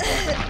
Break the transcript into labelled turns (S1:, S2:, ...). S1: Ha ha ha!